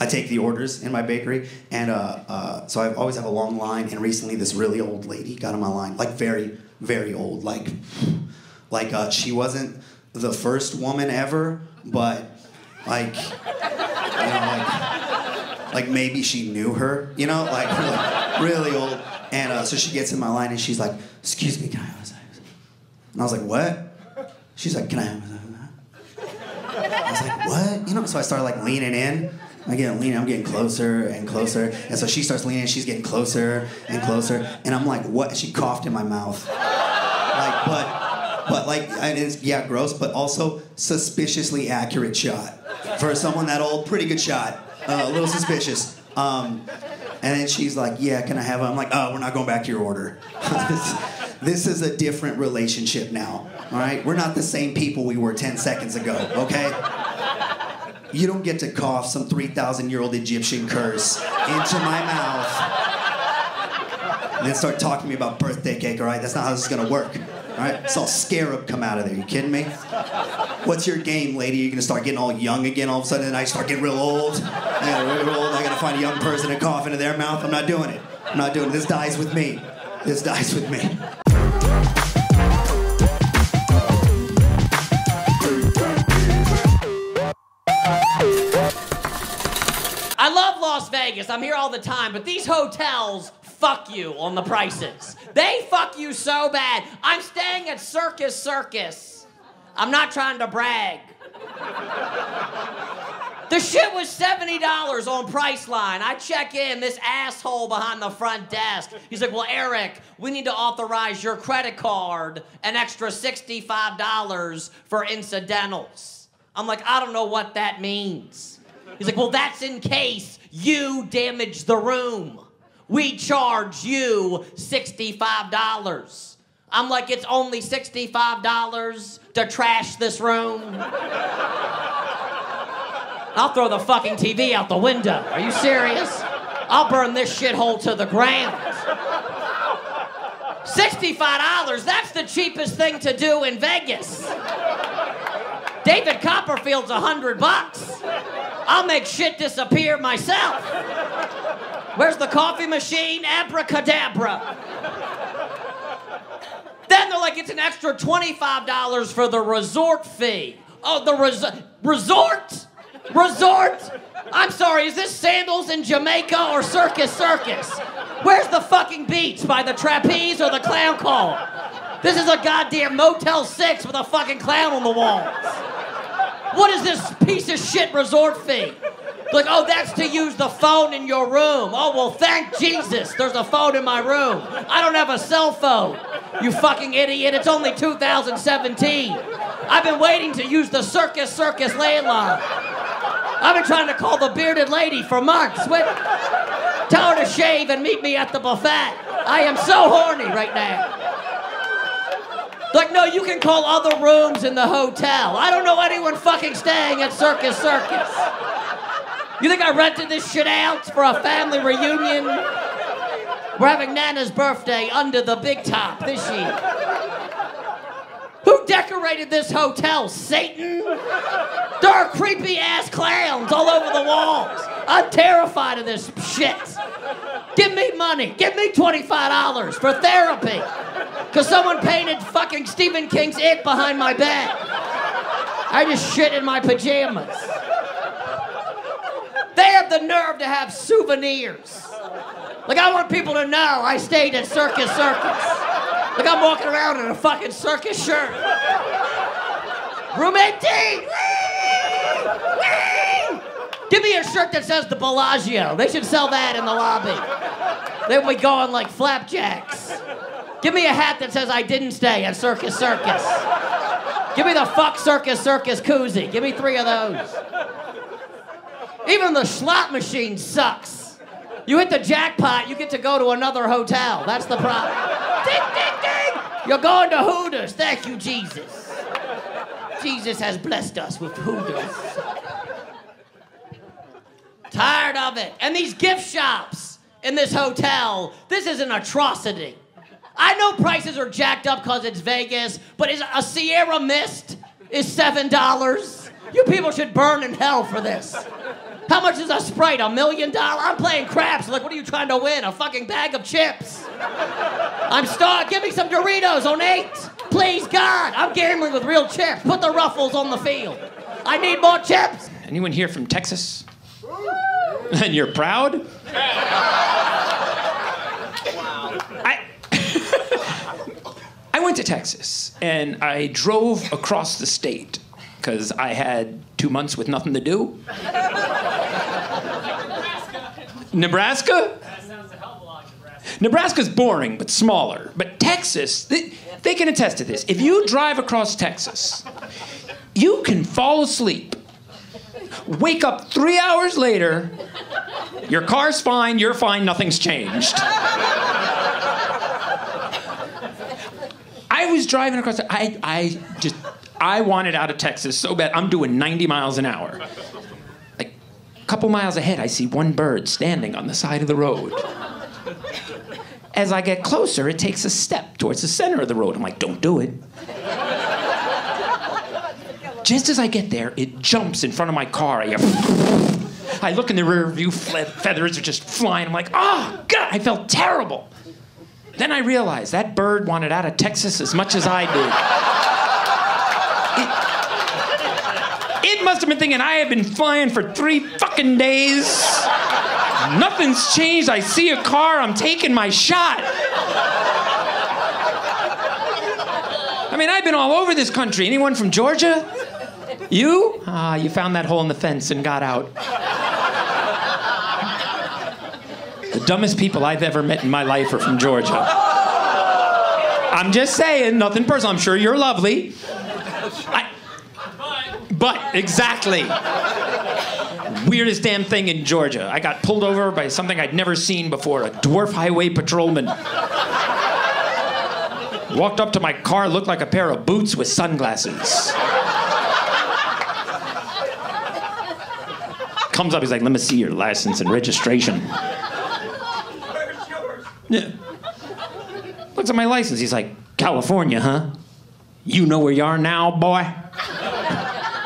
I take the orders in my bakery, and uh, uh, so I always have a long line. And recently, this really old lady got on my line, like very, very old, like, like uh, she wasn't the first woman ever, but like, you know, like, like maybe she knew her, you know, like really, old. And uh, so she gets in my line, and she's like, "Excuse me, can I have? And I was like, "What?" She's like, "Can I have? I was like, "What?" You know. So I started like leaning in. I get leaning, I'm getting closer and closer. And so she starts leaning, she's getting closer and closer. And I'm like, what? She coughed in my mouth. Like, but, but like, it's, yeah, gross, but also suspiciously accurate shot. For someone that old, pretty good shot. Uh, a little suspicious. Um, and then she's like, yeah, can I have it? I'm like, oh, we're not going back to your order. this, this is a different relationship now, all right? We're not the same people we were 10 seconds ago, okay? You don't get to cough some 3,000 year old Egyptian curse into my mouth and then start talking to me about birthday cake, all right? That's not how this is gonna work, all right? Saw scarab come out of there. You kidding me? What's your game, lady? You're gonna start getting all young again all of a sudden, and I start getting real old. I gotta, real old. I gotta find a young person and cough into their mouth. I'm not doing it. I'm not doing it. This dies with me. This dies with me. Vegas. I'm here all the time, but these hotels fuck you on the prices. They fuck you so bad. I'm staying at Circus Circus. I'm not trying to brag. The shit was $70 on Priceline. I check in, this asshole behind the front desk. He's like, Well, Erik, we need to authorize your credit card an extra $65 for incidentals. I'm like, I don't know what that means. He's like, Well, that's in case you damage the room. We charge you $65. I'm like, It's only $65 to trash this room. I'll throw the fucking TV out the window. Are you serious? I'll burn this shithole to the ground. $65, that's the cheapest thing to do in Vegas. David Copperfield's a hundred bucks. I'll make shit disappear myself. Where's the coffee machine? Abracadabra. Then they're like, it's an extra $25 for the resort fee. Oh, the res- resort? Resort? I'm sorry, is this Sandals in Jamaica or Circus Circus? Where's the fucking beach? By the trapeze or the clown call? This is a goddamn Motel 6 with a fucking clown on the walls. What is this piece of shit resort fee? Like, oh, that's to use the phone in your room. Oh, well, thank Jesus there's a phone in my room. I don't have a cell phone. You fucking idiot. It's only 2017. I've been waiting to use the Circus Circus landline. I've been trying to call the bearded lady for months. Wait, tell her to shave and meet me at the buffet. I am so horny right now. Like, no, you can call other rooms in the hotel. I don't know anyone fucking staying at Circus Circus. You think I rented this shit out for a family reunion? We're having Nana's birthday under the big top this year. Who decorated this hotel? Satan? There are creepy ass clowns all over the walls. I'm terrified of this shit. Give me money. Give me $25 for therapy. Because someone painted fucking Stephen King's It behind my bed. I just shit in my pajamas. They have the nerve to have souvenirs. Like, I want people to know I stayed at Circus Circus. Like, I'm walking around in a fucking circus shirt. Room 18! Whee! Whee! Give me a shirt that says the Bellagio. They should sell that in the lobby. Then we go on like flapjacks. Give me a hat that says I didn't stay at Circus Circus. Give me the fuck Circus Circus koozie. Give me three of those. Even the slot machine sucks. You hit the jackpot, you get to go to another hotel. That's the problem. ding, ding, ding! You're going to Hooters. Thank you, Jesus. Jesus has blessed us with Hooters. Tired of it. And these gift shops in this hotel, this is an atrocity. I know prices are jacked up because it's Vegas, but is a Sierra Mist is seven dollars. You people should burn in hell for this. How much is a Sprite? A million dollars? I'm playing craps. Like, what are you trying to win? A fucking bag of chips. I'm starved. Give me some Doritos on eight. Please, God. I'm gambling with real chips. Put the ruffles on the field. I need more chips. Anyone here from Texas? and you're proud? I, I went to Texas and I drove across the state because I had two months with nothing to do. Nebraska? nebraska Nebraska's boring, but smaller. But Texas, they, they can attest to this. If you drive across Texas, you can fall asleep, wake up three hours later, your car's fine, you're fine, nothing's changed. I was driving across, I, I just, I wanted out of Texas so bad. I'm doing 90 miles an hour. Like, a couple miles ahead, I see one bird standing on the side of the road. As I get closer, it takes a step towards the center of the road. I'm like, don't do it. Just as I get there, it jumps in front of my car. I, I look in the rear view, feathers are just flying. I'm like, oh, God, I felt terrible. Then I realized that bird wanted out of Texas as much as I did. It, it must have been thinking I have been flying for three fucking days. Nothing's changed. I see a car, I'm taking my shot. I mean, I've been all over this country. Anyone from Georgia? You? Ah, you found that hole in the fence and got out. The dumbest people I've ever met in my life are from Georgia. I'm just saying, nothing personal. I'm sure you're lovely. I, but, exactly. Weirdest damn thing in Georgia. I got pulled over by something I'd never seen before a dwarf highway patrolman. Walked up to my car, looked like a pair of boots with sunglasses. Comes up, he's like, let me see your license and registration. Yeah. Looks at my license. He's like, California, huh? You know where you are now, boy?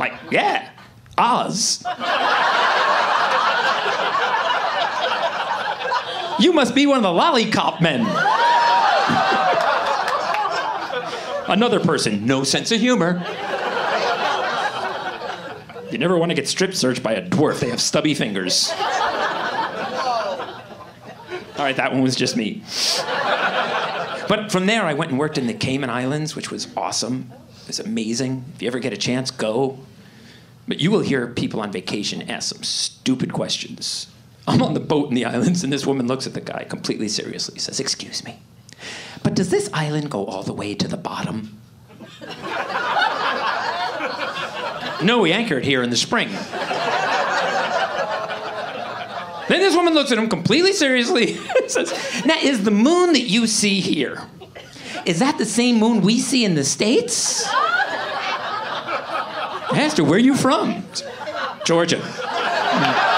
like, yeah, Oz. you must be one of the lollipop men. Another person, no sense of humor. You never want to get strip searched by a dwarf. They have stubby fingers. All right, that one was just me. But from there, I went and worked in the Cayman Islands, which was awesome. It was amazing. If you ever get a chance, go. But you will hear people on vacation ask some stupid questions. I'm on the boat in the islands, and this woman looks at the guy completely seriously, says, Excuse me, but does this island go all the way to the bottom? no, we anchored here in the spring. Then this woman looks at him completely seriously and says, Now, is the moon that you see here, is that the same moon we see in the States? Her, Where are you from? Georgia.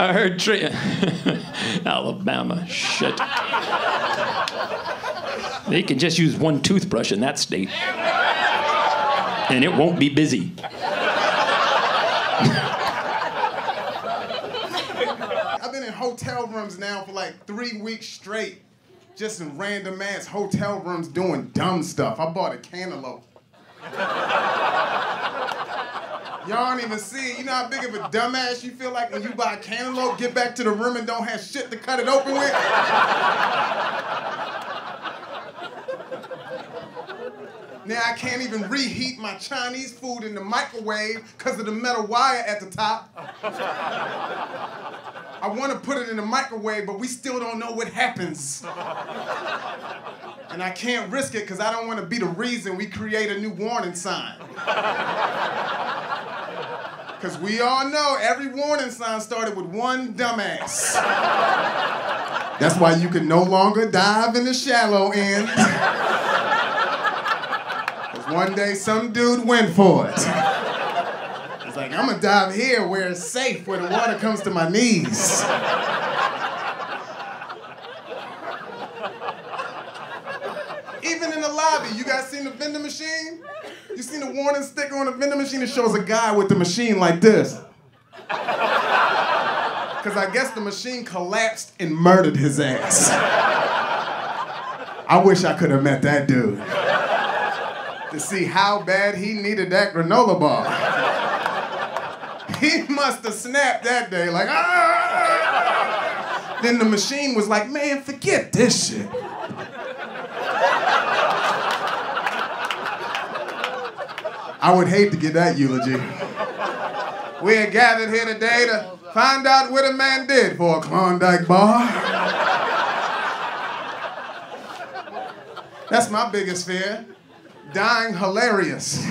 I heard tri- Alabama. Shit. They can just use one toothbrush in that state. And it won't be busy. I've been in hotel rooms now for like three weeks straight. Just in random ass hotel rooms doing dumb stuff. I bought a cantaloupe. Y'all don't even see it. You know how big of a dumbass you feel like when you buy a cantaloupe, get back to the room and don't have shit to cut it open with? Now I can't even reheat my Chinese food in the microwave because of the metal wire at the top. I want to put it in the microwave, but we still don't know what happens. And I can't risk it because I don't want to be the reason we create a new warning sign. Because we all know every warning sign started with one dumbass. That's why you can no longer dive in the shallow end. One day some dude went for it. It's like, I'm gonna dive here where it's safe, where the water comes to my knees. even in the lobby. You guys seen the vending machine? You seen the warning sticker on the vending machine? It shows a guy with the machine like this. Because I guess the machine collapsed and murdered his ass. I wish I could have met that dude to see how bad he needed that granola bar. He must have snapped that day, like, ah! Then the machine was like, man, forget this shit. I would hate to get that eulogy. We are gathered here today to find out what a man did for a Klondike bar. That's my biggest fear. Dying hilarious.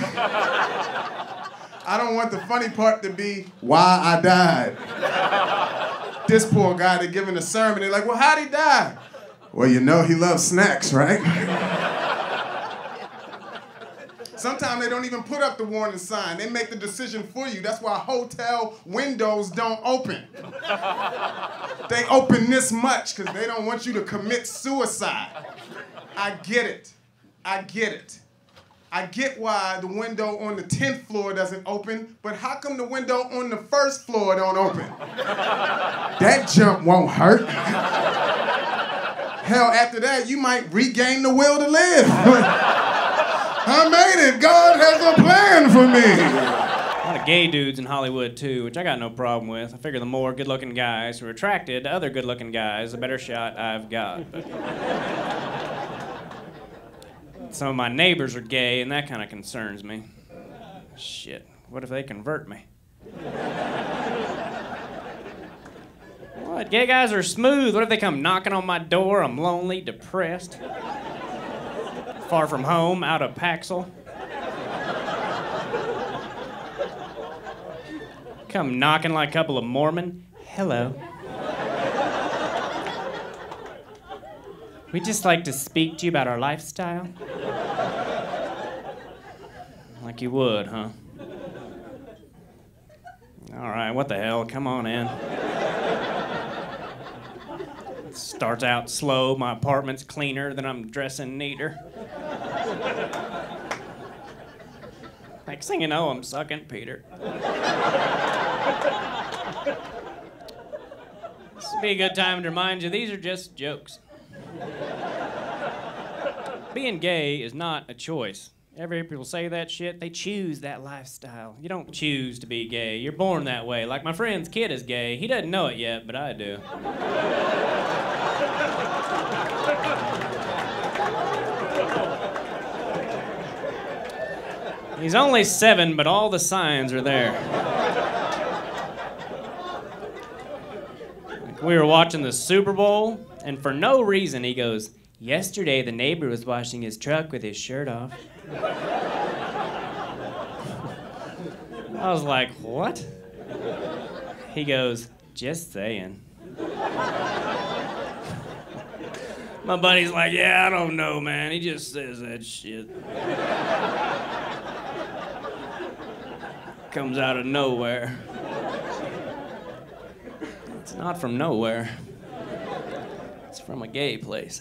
I don't want the funny part to be why I died. This poor guy, they're giving a sermon. They're like, well, how'd he die? Well, you know he loves snacks, right? Sometimes they don't even put up the warning sign. They make the decision for you. That's why hotel windows don't open. they open this much because they don't want you to commit suicide. I get it. I get it. I get why the window on the 10th floor doesn't open, but how come the window on the first floor don't open? that jump won't hurt. Hell, after that, you might regain the will to live. I made it. God has a plan for me. A lot of gay dudes in Hollywood too, which I got no problem with. I figure the more good-looking guys who are attracted to other good-looking guys, the better shot I've got. But some of my neighbors are gay, and that kind of concerns me. Shit, what if they convert me? What? Gay guys are smooth. What if they come knocking on my door? I'm lonely, depressed far from home, out of Paxil. Come knocking like a couple of Mormon. Hello. We just like to speak to you about our lifestyle. Like you would, huh? All right, what the hell? Come on in. Starts out slow. My apartment's cleaner, then I'm dressing neater. Next thing you know, I'm sucking Peter. this would be a good time to remind you these are just jokes. Being gay is not a choice. Every people say that shit, they choose that lifestyle. You don't choose to be gay. You're born that way. Like my friend's kid is gay. He doesn't know it yet, but I do. He's only seven, but all the signs are there. we were watching the Super Bowl, and for no reason, he goes, Yesterday, the neighbor was washing his truck with his shirt off. I was like, What? He goes, Just saying. My buddy's like, Yeah, I don't know, man. He just says that shit. comes out of nowhere. It's not from nowhere, it's from a gay place.